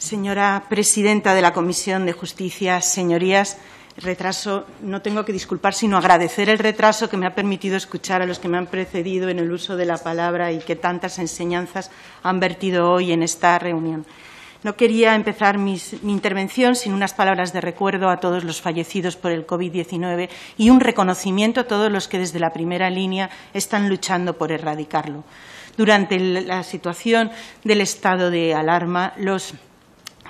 Señora presidenta de la Comisión de Justicia, señorías, retraso, no tengo que disculpar, sino agradecer el retraso que me ha permitido escuchar a los que me han precedido en el uso de la palabra y que tantas enseñanzas han vertido hoy en esta reunión. No quería empezar mi intervención sin unas palabras de recuerdo a todos los fallecidos por el COVID-19 y un reconocimiento a todos los que desde la primera línea están luchando por erradicarlo. Durante la situación del estado de alarma, los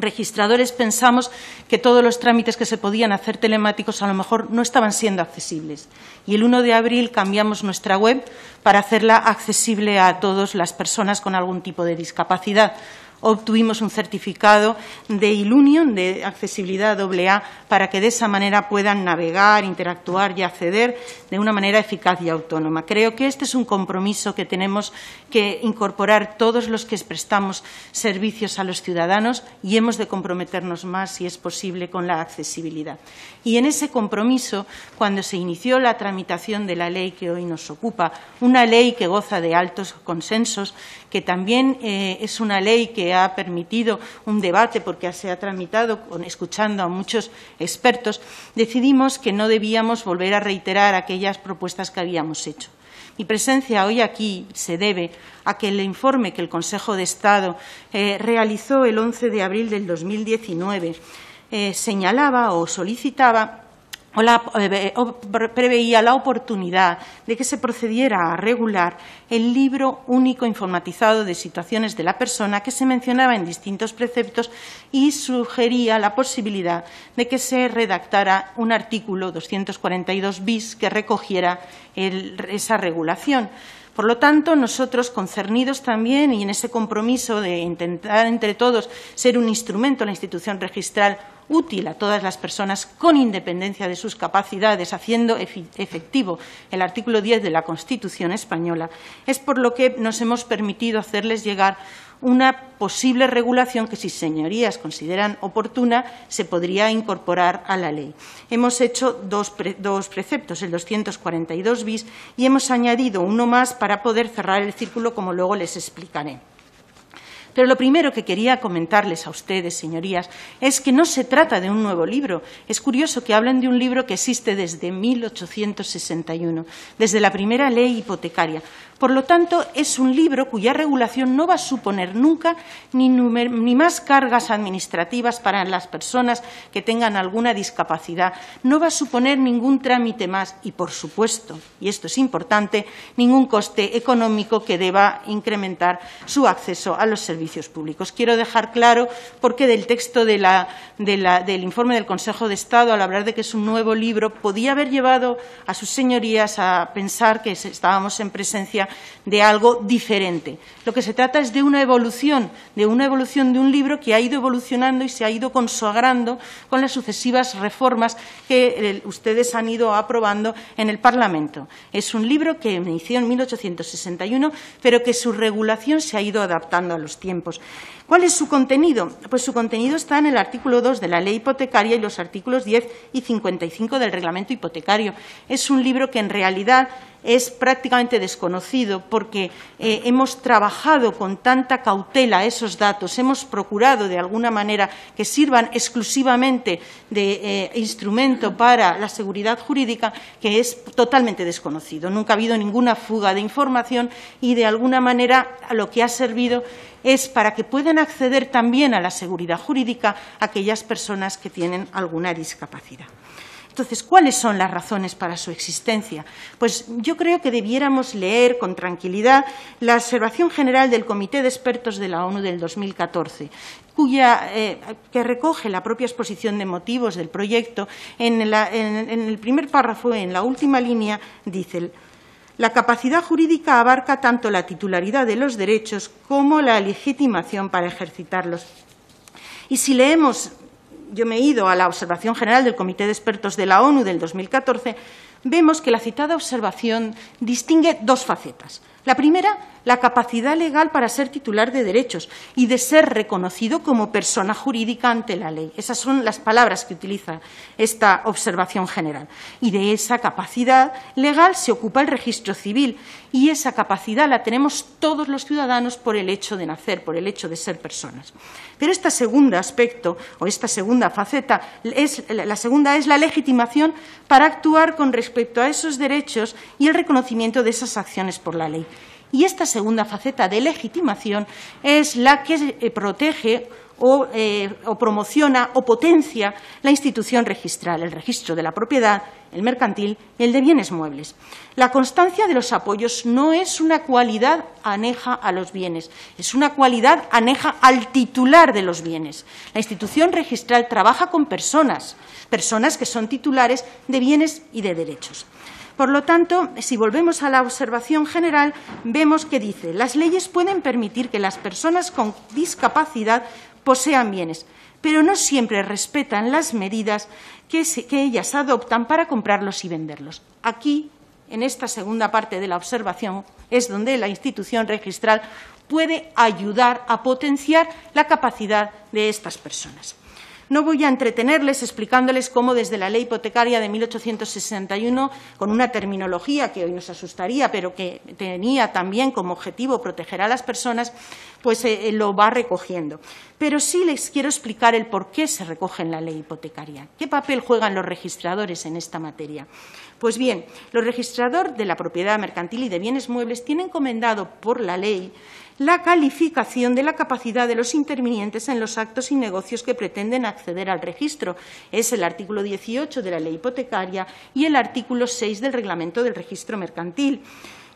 registradores pensamos que todos los trámites que se podían hacer telemáticos a lo mejor no estaban siendo accesibles. Y el 1 de abril cambiamos nuestra web para hacerla accesible a todas las personas con algún tipo de discapacidad obtuvimos un certificado de Ilunion, de accesibilidad AA, para que de esa manera puedan navegar, interactuar y acceder de una manera eficaz y autónoma. Creo que este es un compromiso que tenemos que incorporar todos los que prestamos servicios a los ciudadanos y hemos de comprometernos más, si es posible, con la accesibilidad. Y en ese compromiso, cuando se inició la tramitación de la ley que hoy nos ocupa, una ley que goza de altos consensos, que también eh, es una ley que ha permitido un debate porque se ha tramitado escuchando a muchos expertos, decidimos que no debíamos volver a reiterar aquellas propuestas que habíamos hecho. Mi presencia hoy aquí se debe a que el informe que el Consejo de Estado eh, realizó el 11 de abril del 2019 eh, señalaba o solicitaba eh, o, preveía la oportunidad de que se procediera a regular el libro único informatizado de situaciones de la persona que se mencionaba en distintos preceptos y sugería la posibilidad de que se redactara un artículo 242 bis que recogiera esa regulación. Por lo tanto, nosotros, concernidos también y en ese compromiso de intentar entre todos ser un instrumento, la institución registral, útil a todas las personas con independencia de sus capacidades, haciendo efectivo el artículo 10 de la Constitución española, es por lo que nos hemos permitido hacerles llegar una posible regulación que, si señorías consideran oportuna, se podría incorporar a la ley. Hemos hecho dos, preceptos, el 242 bis, y hemos añadido uno más para poder cerrar el círculo, como luego les explicaré. Pero lo primero que quería comentarles a ustedes, señorías, es que no se trata de un nuevo libro. Es curioso que hablen de un libro que existe desde 1861, desde la primera ley hipotecaria. Por lo tanto, es un libro cuya regulación no va a suponer nunca ni, más cargas administrativas para las personas que tengan alguna discapacidad, no va a suponer ningún trámite más y, por supuesto, y esto es importante, ningún coste económico que deba incrementar su acceso a los servicios públicos. Quiero dejar claro por qué del texto del informe del Consejo de Estado, al hablar de que es un nuevo libro, podía haber llevado a sus señorías a pensar que estábamos en presencia de algo diferente. Lo que se trata es de una evolución, de una evolución de un libro que ha ido evolucionando y se ha ido consagrando con las sucesivas reformas que eh, ustedes han ido aprobando en el Parlamento. Es un libro que inició en 1861, pero que su regulación se ha ido adaptando a los tiempos. ¿Cuál es su contenido? Pues su contenido está en el artículo 2 de la ley hipotecaria y los artículos 10 y 55 del reglamento hipotecario. Es un libro que en realidad es prácticamente desconocido porque eh, hemos trabajado con tanta cautela esos datos, hemos procurado de alguna manera que sirvan exclusivamente de eh, instrumento para la seguridad jurídica que es totalmente desconocido. Nunca ha habido ninguna fuga de información y de alguna manera lo que ha servido es para que puedan acceder también a la seguridad jurídica aquellas personas que tienen alguna discapacidad. Entonces, ¿cuáles son las razones para su existencia? Pues yo creo que debiéramos leer con tranquilidad la observación general del Comité de Expertos de la ONU del 2014, cuya, eh, que recoge la propia exposición de motivos del proyecto. En, en el primer párrafo, en la última línea, dice la capacidad jurídica abarca tanto la titularidad de los derechos como la legitimación para ejercitarlos. Y si leemos, yo me he ido a la observación general del Comité de Expertos de la ONU del 2014, vemos que la citada observación distingue dos facetas. La primera, la capacidad legal para ser titular de derechos y de ser reconocido como persona jurídica ante la ley. Esas son las palabras que utiliza esta observación general. Y de esa capacidad legal se ocupa el registro civil y esa capacidad la tenemos todos los ciudadanos por el hecho de nacer, por el hecho de ser personas. Pero este segundo aspecto o esta segunda faceta, es, la segunda es la legitimación para actuar con respecto a esos derechos y el reconocimiento de esas acciones por la ley. Y esta segunda faceta de legitimación es la que eh, protege eh, o, promociona o potencia la institución registral, el registro de la propiedad, el mercantil y el de bienes muebles. La constancia de los apoyos no es una cualidad aneja a los bienes, es una cualidad aneja al titular de los bienes. La institución registral trabaja con personas, personas que son titulares de bienes y de derechos. Por lo tanto, si volvemos a la observación general, vemos que dice las leyes pueden permitir que las personas con discapacidad posean bienes, pero no siempre respetan las medidas que, ellas adoptan para comprarlos y venderlos. Aquí, en esta segunda parte de la observación, es donde la institución registral puede ayudar a potenciar la capacidad de estas personas. No voy a entretenerles explicándoles cómo desde la ley hipotecaria de 1861, con una terminología que hoy nos asustaría, pero que tenía también como objetivo proteger a las personas, pues eh, eh, lo va recogiendo. Pero sí les quiero explicar el por qué se recoge en la ley hipotecaria. ¿Qué papel juegan los registradores en esta materia? Pues bien, los registradores de la propiedad mercantil y de bienes muebles tienen encomendado por la ley la calificación de la capacidad de los intervinientes en los actos y negocios que pretenden acceder al registro. Es el artículo 18 de la ley hipotecaria y el artículo 6 del reglamento del registro mercantil.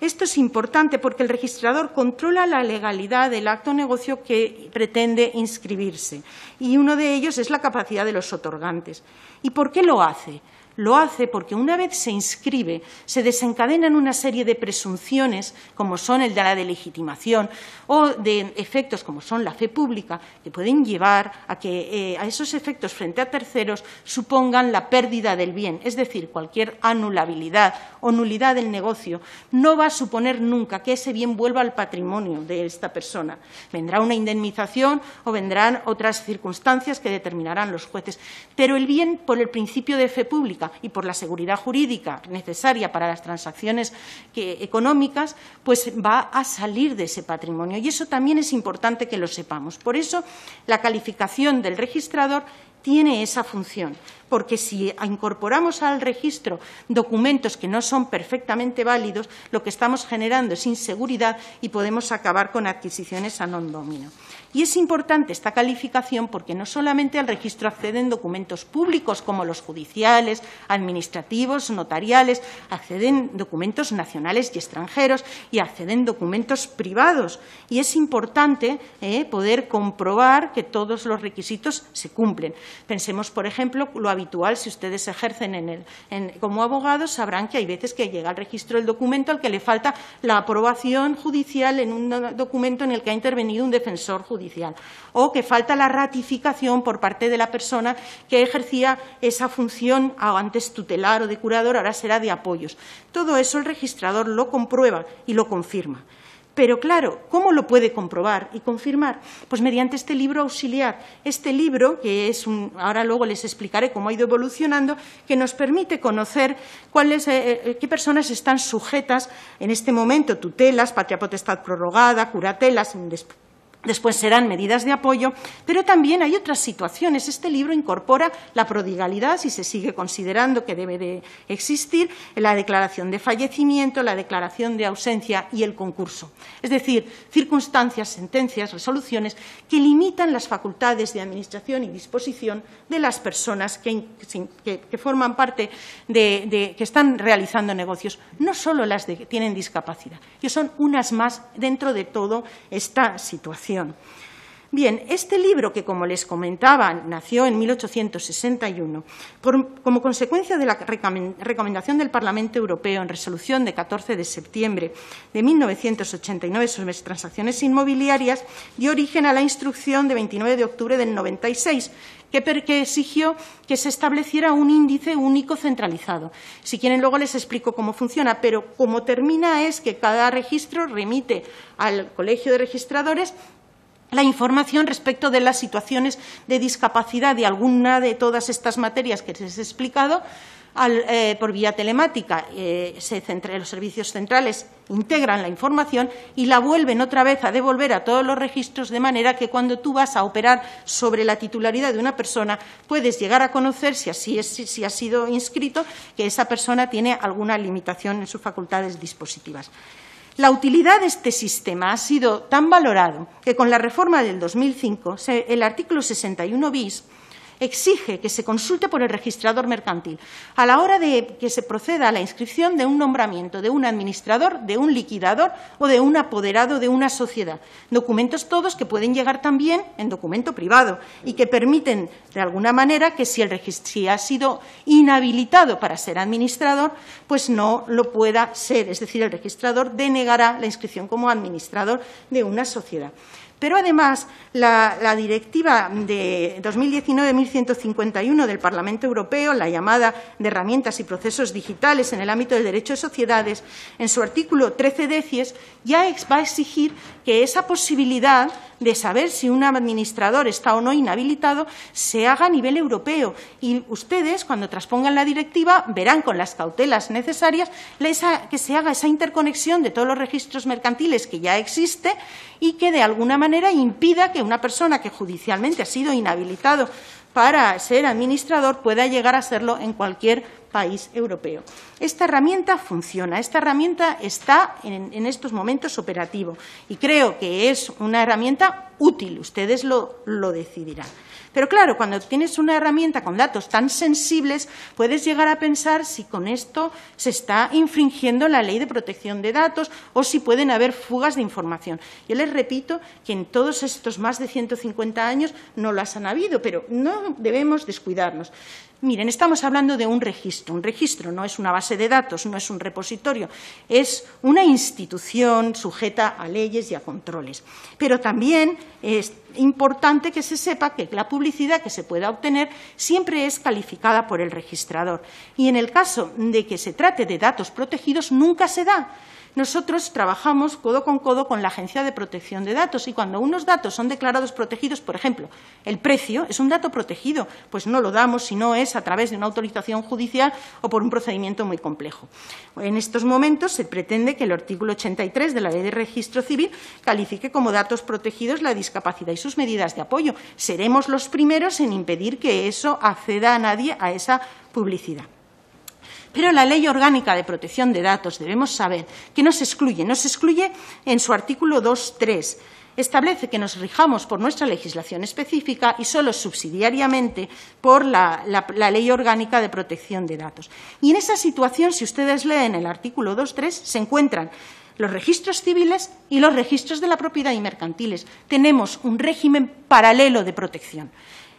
Esto es importante porque el registrador controla la legalidad del acto o negocio que pretende inscribirse y uno de ellos es la capacidad de los otorgantes. ¿Y por qué lo hace? Lo hace porque una vez se inscribe, se desencadenan una serie de presunciones, como son el de la delegitimación, o de efectos como son la fe pública, que pueden llevar a que eh, a esos efectos frente a terceros supongan la pérdida del bien. Es decir, cualquier anulabilidad o nulidad del negocio no va a suponer nunca que ese bien vuelva al patrimonio de esta persona. Vendrá una indemnización o vendrán otras circunstancias que determinarán los jueces. Pero el bien, por el principio de fe pública, y por la seguridad jurídica necesaria para las transacciones económicas, pues va a salir de ese patrimonio. Y eso también es importante que lo sepamos. Por eso, la calificación del registrador tiene esa función, porque si incorporamos al registro documentos que no son perfectamente válidos, lo que estamos generando es inseguridad y podemos acabar con adquisiciones a non domino. Y es importante esta calificación porque no solamente al registro acceden documentos públicos como los judiciales, administrativos, notariales, acceden documentos nacionales y extranjeros y acceden documentos privados. Y es importante eh, poder comprobar que todos los requisitos se cumplen. Pensemos, por ejemplo, lo habitual, si ustedes ejercen en el, como abogados, sabrán que hay veces que llega al registro del documento al que le falta la aprobación judicial en un documento en el que ha intervenido un defensor judicial o que falta la ratificación por parte de la persona que ejercía esa función antes tutelar o de curador, ahora será de apoyos. Todo eso el registrador lo comprueba y lo confirma. Pero claro, ¿cómo lo puede comprobar y confirmar? Pues mediante este libro auxiliar. Este libro, que es un, ahora luego les explicaré cómo ha ido evolucionando, que nos permite conocer cuáles, eh, eh, qué personas están sujetas en este momento, tutelas, patria potestad prorrogada, curatelas, Después serán medidas de apoyo, pero también hay otras situaciones. Este libro incorpora la prodigalidad, si se sigue considerando que debe de existir, la declaración de fallecimiento, la declaración de ausencia y el concurso. Es decir, circunstancias, sentencias, resoluciones que limitan las facultades de administración y disposición de las personas que, forman parte de, que están realizando negocios, no solo las que tienen discapacidad, que son unas más dentro de toda esta situación. Bien, este libro, que como les comentaba, nació en 1861, como consecuencia de la recomendación del Parlamento Europeo en resolución de 14 de septiembre de 1989 sobre transacciones inmobiliarias, dio origen a la instrucción de 29 de octubre del 96, que, exigió que se estableciera un índice único centralizado. Si quieren, luego les explico cómo funciona, pero como termina es que cada registro remite al Colegio de Registradores la información respecto de las situaciones de discapacidad de alguna de todas estas materias que les he explicado eh, por vía telemática. Eh, los servicios centrales integran la información y la vuelven otra vez a devolver a todos los registros, de manera que cuando tú vas a operar sobre la titularidad de una persona, puedes llegar a conocer, si así es, si ha sido inscrito, que esa persona tiene alguna limitación en sus facultades dispositivas. La utilidad de este sistema ha sido tan valorado que con la reforma del 2005 el artículo 61 bis exige que se consulte por el registrador mercantil a la hora de que se proceda a la inscripción de un nombramiento de un administrador, de un liquidador o de un apoderado de una sociedad. Documentos todos que pueden llegar también en documento privado y que permiten, de alguna manera, que si, el si ha sido inhabilitado para ser administrador, pues no lo pueda ser. Es decir, el registrador denegará la inscripción como administrador de una sociedad. Pero además, la, directiva de 2019-1151 del Parlamento Europeo, la llamada de herramientas y procesos digitales en el ámbito del derecho de sociedades, en su artículo 13 decies, ya va a exigir que esa posibilidad de saber si un administrador está o no inhabilitado se haga a nivel europeo. Y ustedes, cuando transpongan la directiva, verán con las cautelas necesarias que se haga esa interconexión de todos los registros mercantiles que ya existe y que, de alguna manera, impida que una persona que judicialmente ha sido inhabilitado para ser administrador pueda llegar a serlo en cualquier país europeo. Esta herramienta funciona, esta herramienta está en, estos momentos operativo y creo que es una herramienta útil, ustedes lo, lo decidirán. Pero claro, cuando tienes una herramienta con datos tan sensibles, puedes llegar a pensar si con esto se está infringiendo la ley de protección de datos o si pueden haber fugas de información. Yo les repito que en todos estos más de 150 años no las han habido, pero no debemos descuidarnos. Miren, estamos hablando de un registro. Un registro no es una base de datos, no es un repositorio, es una institución sujeta a leyes y a controles. Pero también es importante que se sepa que la publicidad que se pueda obtener siempre es calificada por el registrador. Y en el caso de que se trate de datos protegidos, nunca se da nosotros trabajamos codo con codo con la Agencia de Protección de Datos y cuando unos datos son declarados protegidos, por ejemplo, el precio es un dato protegido, pues no lo damos si no es a través de una autorización judicial o por un procedimiento muy complejo. En estos momentos se pretende que el artículo 83 de la Ley de Registro Civil califique como datos protegidos la discapacidad y sus medidas de apoyo. Seremos los primeros en impedir que eso acceda a nadie a esa publicidad. Pero la Ley Orgánica de Protección de Datos debemos saber que nos excluye. Nos excluye en su artículo 2.3. Establece que nos rijamos por nuestra legislación específica y solo subsidiariamente por la, Ley Orgánica de Protección de Datos. Y en esa situación, si ustedes leen el artículo 2.3, se encuentran los registros civiles y los registros de la propiedad y mercantiles. Tenemos un régimen paralelo de protección.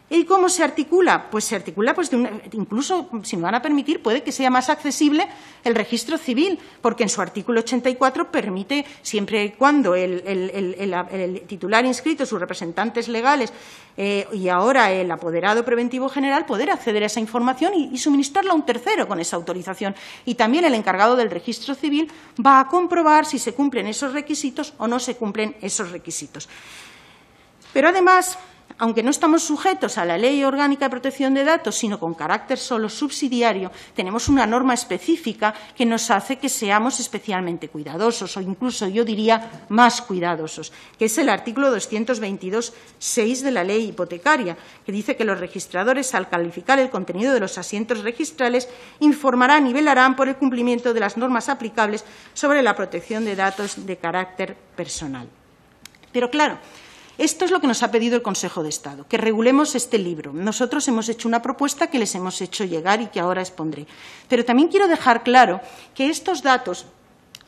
¿Y cómo se articula? Pues se articula, pues, incluso, si me van a permitir, puede que sea más accesible el registro civil, porque en su artículo 84 permite, siempre y cuando el, titular inscrito, sus representantes legales eh, y ahora el apoderado preventivo general, poder acceder a esa información y suministrarla a un tercero con esa autorización. Y también el encargado del registro civil va a comprobar si se cumplen esos requisitos o no se cumplen esos requisitos. Pero además, aunque no estamos sujetos a la Ley Orgánica de Protección de Datos, sino con carácter solo subsidiario, tenemos una norma específica que nos hace que seamos especialmente cuidadosos, o incluso yo diría más cuidadosos, que es el artículo 222.6 de la Ley Hipotecaria, que dice que los registradores, al calificar el contenido de los asientos registrales, informarán y velarán por el cumplimiento de las normas aplicables sobre la protección de datos de carácter personal. Pero claro, esto es lo que nos ha pedido el Consejo de Estado, que regulemos este libro. Nosotros hemos hecho una propuesta que les hemos hecho llegar y que ahora expondré. Pero también quiero dejar claro que estos datos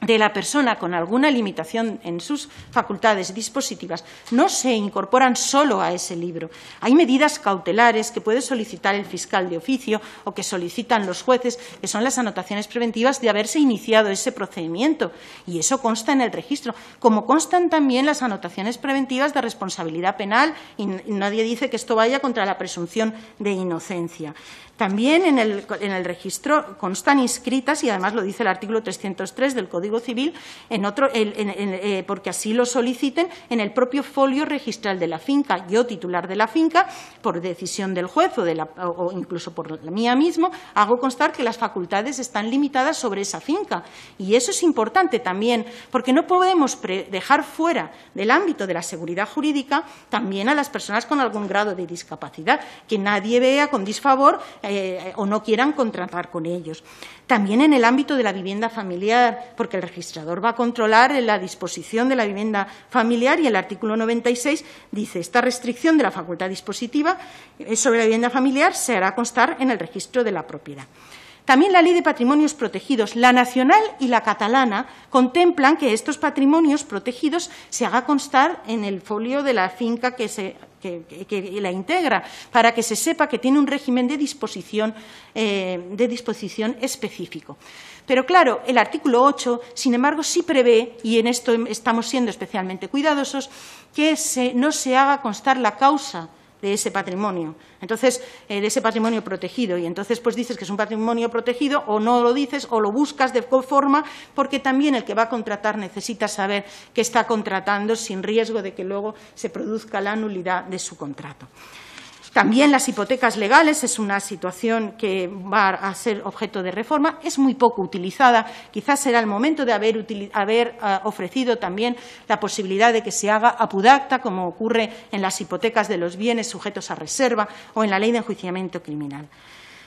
de la persona con alguna limitación en sus facultades dispositivas no se incorporan solo a ese libro. Hay medidas cautelares que puede solicitar el fiscal de oficio o que solicitan los jueces, que son las anotaciones preventivas de haberse iniciado ese procedimiento. Y eso consta en el registro, como constan también las anotaciones preventivas de responsabilidad penal y nadie dice que esto vaya contra la presunción de inocencia. También en el, registro constan inscritas, y además lo dice el artículo 303 del Código Civil, en otro, eh, porque así lo soliciten, en el propio folio registral de la finca. Yo, titular de la finca, por decisión del juez o incluso por la mía mismo, hago constar que las facultades están limitadas sobre esa finca. Y eso es importante también, porque no podemos dejar fuera del ámbito de la seguridad jurídica también a las personas con algún grado de discapacidad, que nadie vea con disfavor eh, o no quieran contratar con ellos. También en el ámbito de la vivienda familiar, porque el registrador va a controlar la disposición de la vivienda familiar y el artículo 96 dice esta restricción de la facultad dispositiva eh, sobre la vivienda familiar se hará constar en el registro de la propiedad. También la Ley de Patrimonios Protegidos, la nacional y la catalana, contemplan que estos patrimonios protegidos se haga constar en el folio de la finca que se que, la integra, para que se sepa que tiene un régimen de disposición, eh, de disposición específico. Pero claro, el artículo 8, sin embargo, sí prevé, y en esto estamos siendo especialmente cuidadosos, que no se haga constar la causa de ese patrimonio. Entonces, eh, de ese patrimonio protegido. Y entonces, pues dices que es un patrimonio protegido o no lo dices o lo buscas de forma porque también el que va a contratar necesita saber que está contratando sin riesgo de que luego se produzca la nulidad de su contrato. También las hipotecas legales es una situación que va a ser objeto de reforma. Es muy poco utilizada. Quizás será el momento de haber, eh, ofrecido también la posibilidad de que se haga apudacta, como ocurre en las hipotecas de los bienes sujetos a reserva o en la ley de enjuiciamiento criminal.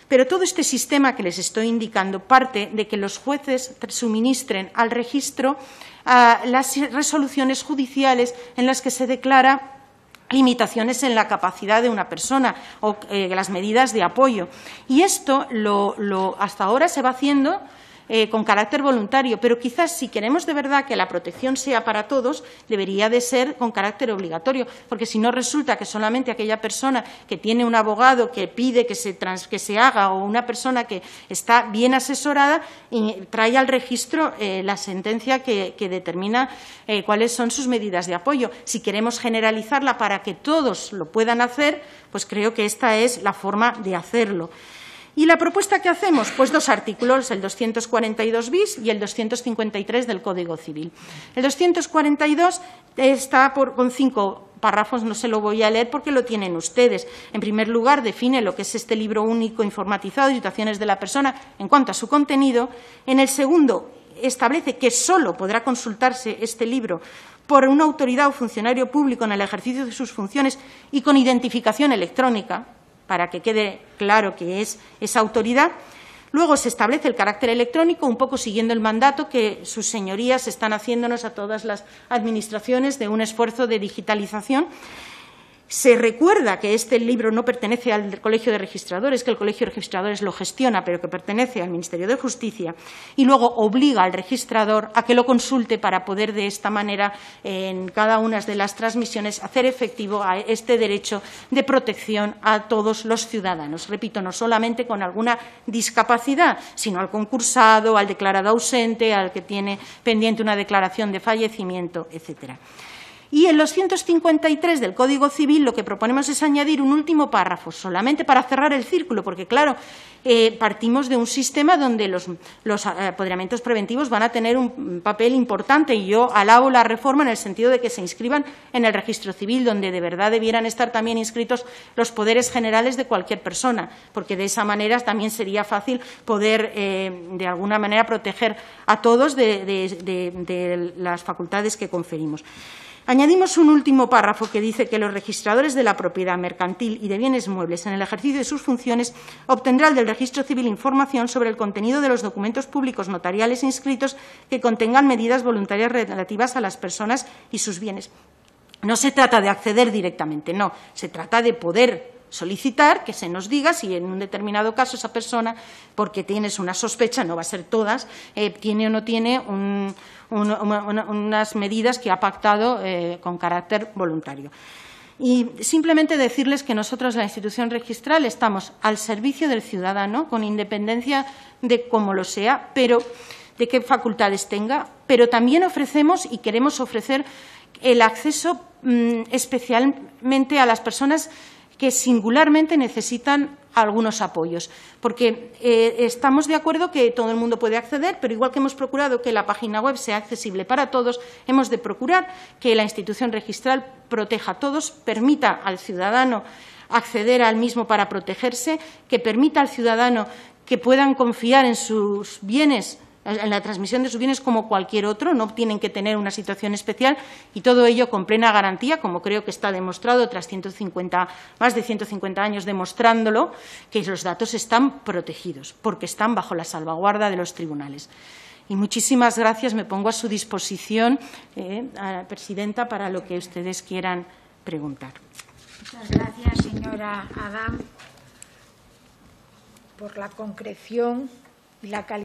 Pero todo este sistema que les estoy indicando parte de que los jueces suministren al registro ah, las resoluciones judiciales en las que se declara limitaciones en la capacidad de una persona o eh, las medidas de apoyo. Y esto hasta ahora se va haciendo eh, con carácter voluntario, pero quizás si queremos de verdad que la protección sea para todos, debería de ser con carácter obligatorio, porque si no resulta que solamente aquella persona que tiene un abogado que pide que se, que se haga o una persona que está bien asesorada y trae al registro eh, la sentencia que, determina eh, cuáles son sus medidas de apoyo. Si queremos generalizarla para que todos lo puedan hacer, pues creo que esta es la forma de hacerlo. ¿Y la propuesta que hacemos? Pues dos artículos, el 242 bis y el 253 del Código Civil. El 242 está con cinco párrafos, no se lo voy a leer porque lo tienen ustedes. En primer lugar, define lo que es este libro único informatizado situaciones de la persona en cuanto a su contenido. En el segundo, establece que solo podrá consultarse este libro por una autoridad o funcionario público en el ejercicio de sus funciones y con identificación electrónica, para que quede claro que es esa autoridad. Luego se establece el carácter electrónico, un poco siguiendo el mandato que sus señorías están haciéndonos a todas las administraciones de un esfuerzo de digitalización se recuerda que este libro no pertenece al Colegio de Registradores, que el Colegio de Registradores lo gestiona, pero que pertenece al Ministerio de Justicia, y luego obliga al registrador a que lo consulte para poder de esta manera, en cada una de las transmisiones, hacer efectivo este derecho de protección a todos los ciudadanos. Repito, no solamente con alguna discapacidad, sino al concursado, al declarado ausente, al que tiene pendiente una declaración de fallecimiento, etcétera. Y en los 153 del Código Civil lo que proponemos es añadir un último párrafo, solamente para cerrar el círculo, porque, claro, eh, partimos de un sistema donde los, eh, apoderamientos preventivos van a tener un papel importante y yo alabo la reforma en el sentido de que se inscriban en el registro civil, donde de verdad debieran estar también inscritos los poderes generales de cualquier persona, porque de esa manera también sería fácil poder, eh, de alguna manera, proteger a todos de las facultades que conferimos. Añadimos un último párrafo que dice que los registradores de la propiedad mercantil y de bienes muebles en el ejercicio de sus funciones obtendrán del registro civil información sobre el contenido de los documentos públicos notariales inscritos que contengan medidas voluntarias relativas a las personas y sus bienes. No se trata de acceder directamente, no, se trata de poder solicitar que se nos diga si en un determinado caso esa persona, porque tienes una sospecha, no va a ser todas, eh, tiene o no tiene unas medidas que ha pactado eh, con carácter voluntario. Y simplemente decirles que nosotros, la institución registral, estamos al servicio del ciudadano, con independencia de cómo lo sea, pero de qué facultades tenga, pero también ofrecemos y queremos ofrecer el acceso mm, especialmente a las personas que singularmente necesitan algunos apoyos, porque eh, estamos de acuerdo que todo el mundo puede acceder, pero igual que hemos procurado que la página web sea accesible para todos, hemos de procurar que la institución registral proteja a todos, permita al ciudadano acceder al mismo para protegerse, que permita al ciudadano que puedan confiar en sus bienes en la transmisión de sus bienes como cualquier otro, no tienen que tener una situación especial y todo ello con plena garantía, como creo que está demostrado tras 150, más de 150 años demostrándolo, que los datos están protegidos porque están bajo la salvaguarda de los tribunales. Y muchísimas gracias. Me pongo a su disposición, eh, Presidenta, para lo que ustedes quieran preguntar. Muchas gracias, señora Adam, por la concreción y la calidad.